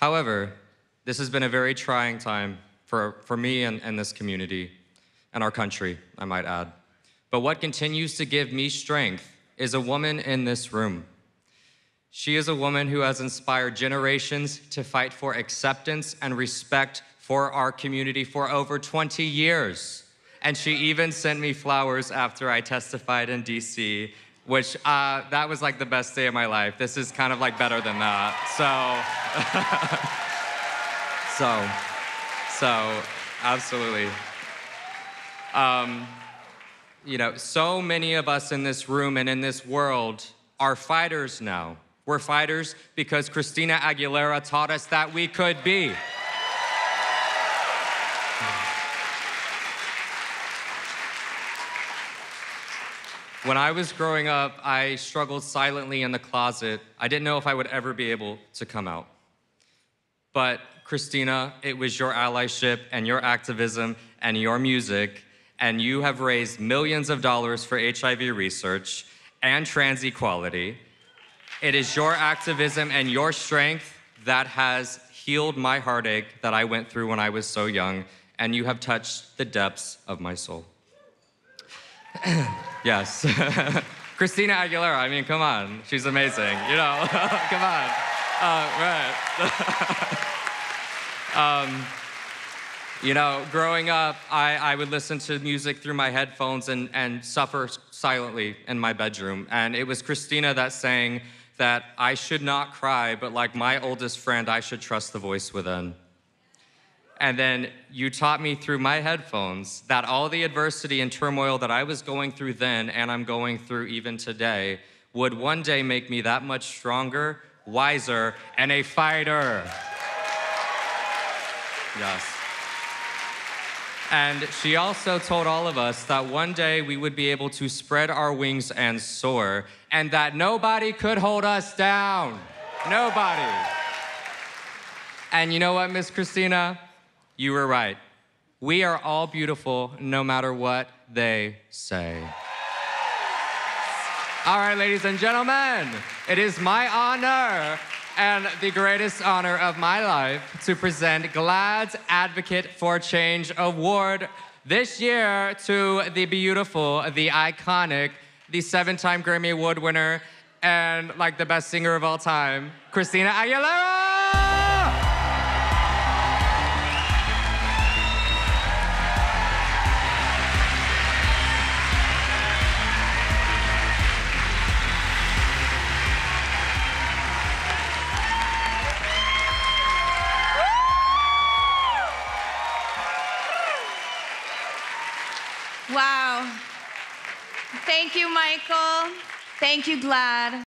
However, this has been a very trying time for, for me and, and this community and our country, I might add. But what continues to give me strength is a woman in this room. She is a woman who has inspired generations to fight for acceptance and respect for our community for over 20 years. And she even sent me flowers after I testified in DC, which uh, that was like the best day of my life. This is kind of like better than that. So, so, so, absolutely. Um, you know, so many of us in this room and in this world are fighters now. We're fighters because Christina Aguilera taught us that we could be. When I was growing up, I struggled silently in the closet. I didn't know if I would ever be able to come out. But Christina, it was your allyship and your activism and your music, and you have raised millions of dollars for HIV research and trans equality. It is your activism and your strength that has healed my heartache that I went through when I was so young, and you have touched the depths of my soul. yes. Christina Aguilera, I mean, come on. She's amazing, you know? come on. Uh, right. um, you know, growing up, I, I would listen to music through my headphones and, and suffer silently in my bedroom. And it was Christina that sang that I should not cry, but like my oldest friend, I should trust the voice within. And then you taught me through my headphones that all the adversity and turmoil that I was going through then and I'm going through even today would one day make me that much stronger, wiser, and a fighter. Yes. And she also told all of us that one day we would be able to spread our wings and soar, and that nobody could hold us down. Nobody. And you know what, Miss Christina? You were right. We are all beautiful no matter what they say. All right, ladies and gentlemen, it is my honor and the greatest honor of my life to present GLAAD's Advocate for Change Award this year to the beautiful, the iconic, the seven time Grammy Award winner, and like the best singer of all time, Christina Aguilera! Wow. Thank you, Michael. Thank you, GLAAD.